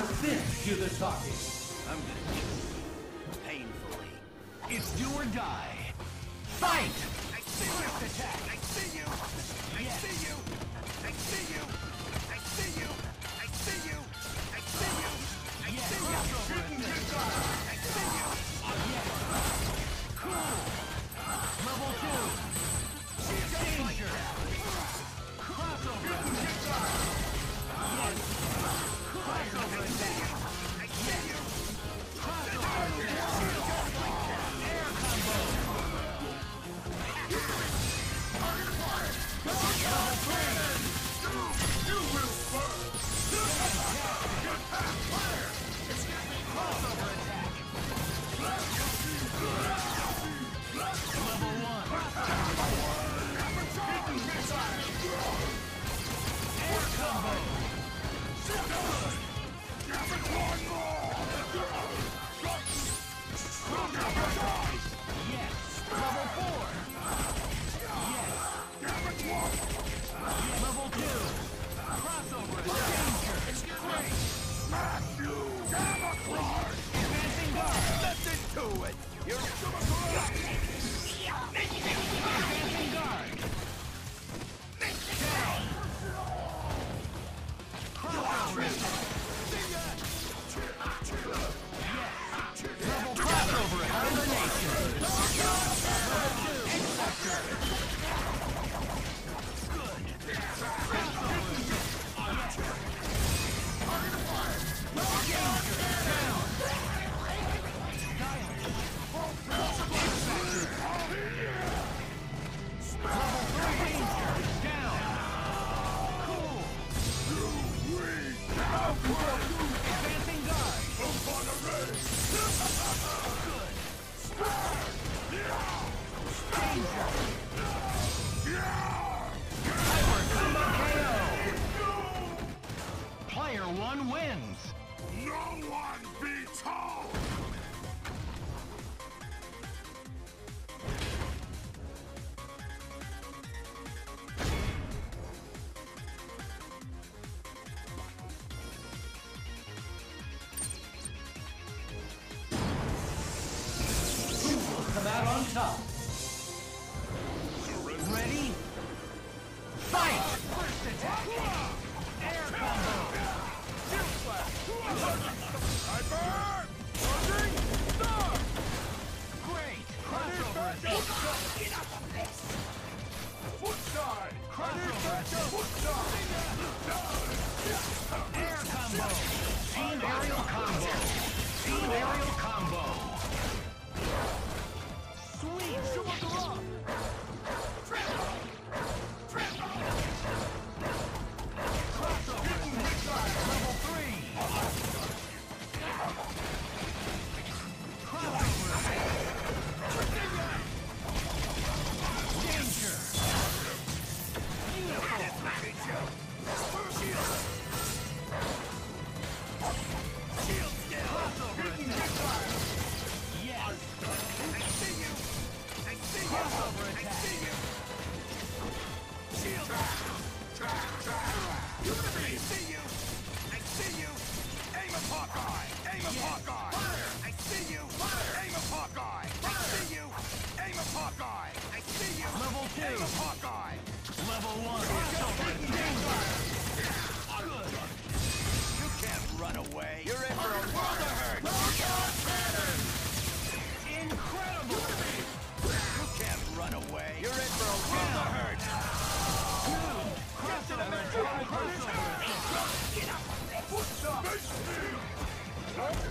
your fist do the talking. I'm gonna kill you. Painfully. It's do or die. Fight! I see you! attack. I see you! I Yes. see you! I see you! I see you! I see you! I see you! I Yes, see you! crossover attack. I see you! Oh, yes. Cool. Level two. Danger. Crossover Advancing guard. Nothing to it! You're Crossover attack. Crossover Aim of Hawkeye! I see you! Aim of Hawkeye! I see you! Aim of Hawkeye! I see you! Level two. Aim of Hawkeye! Level one. Crossover attack. Good. You can't run away! You're in for a world of hurt! Incredible. You can't run away! You're in for a world of hurt! Attack. Crossover attack. Level Huh?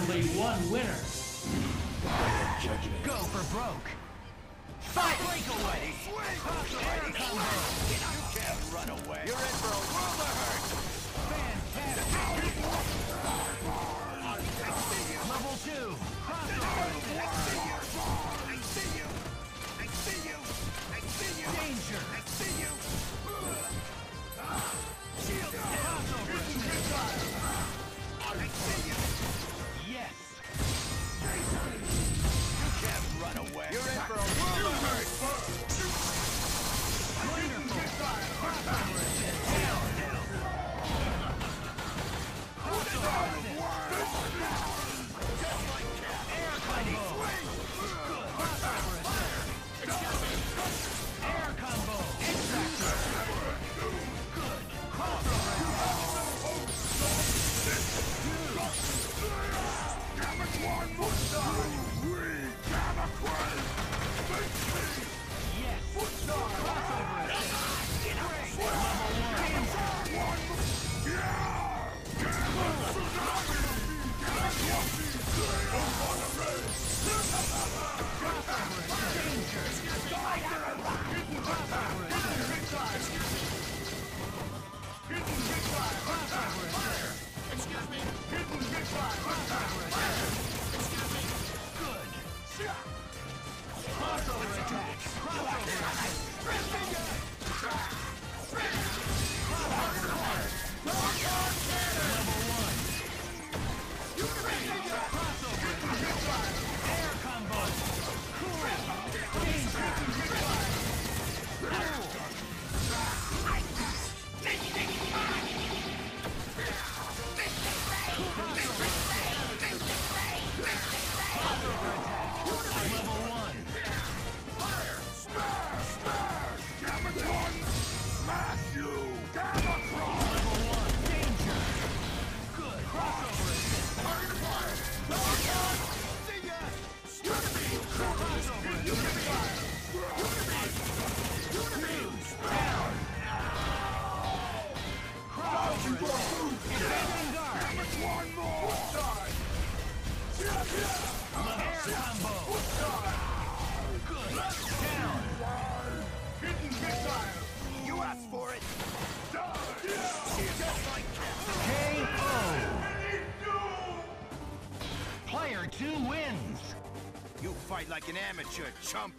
only one winner. Go for broke. Fight! Breakaway! Swing! You can't run away. You're in for a Good. Crossover attack. Crossover attack. an amateur, chump.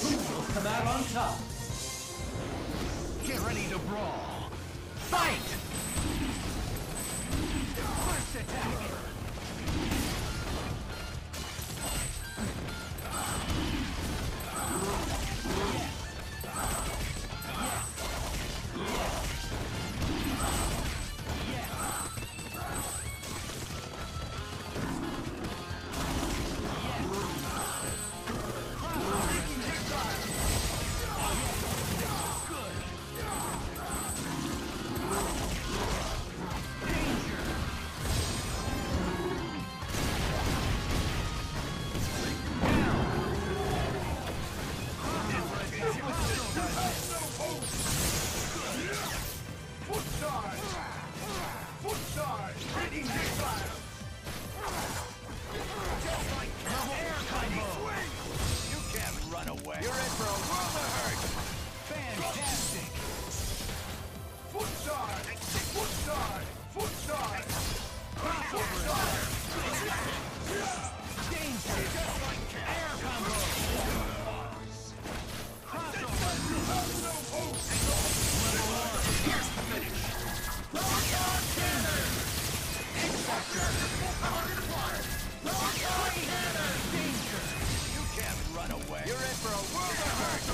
Who will come out on top. Get ready to brawl. Fight! First attack! way. You're in for a world of hurt. Fantastic. Footstar. Footstar. Footstar. Footstar.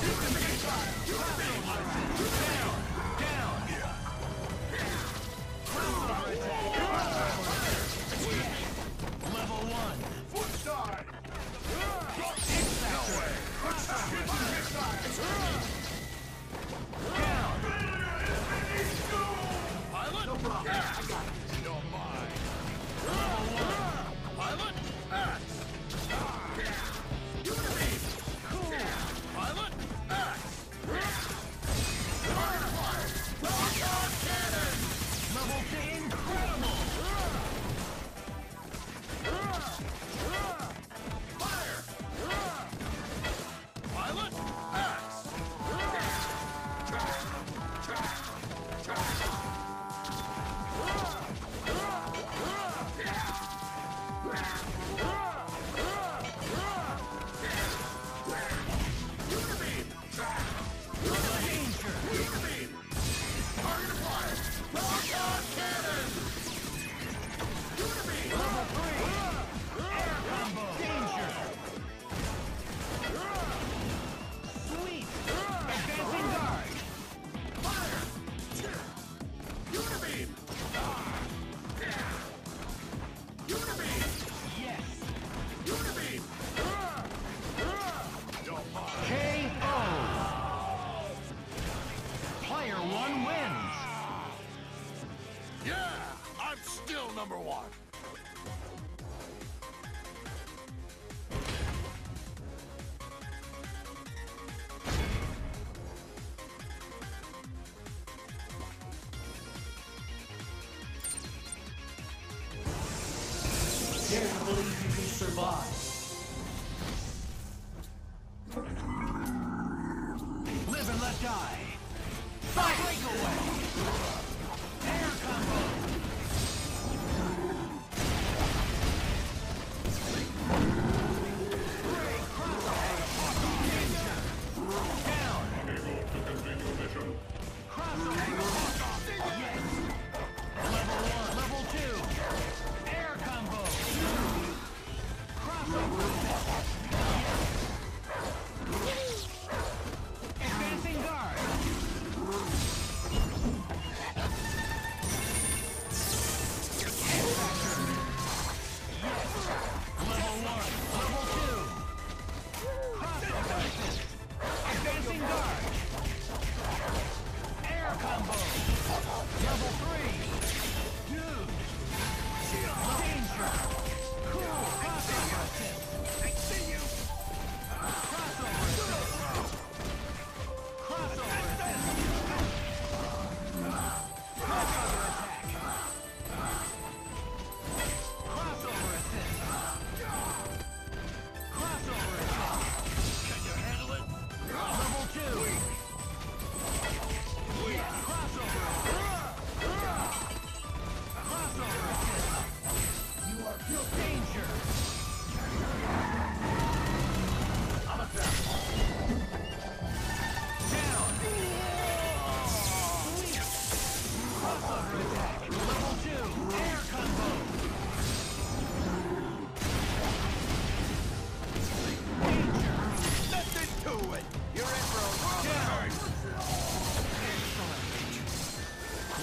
Ultimate.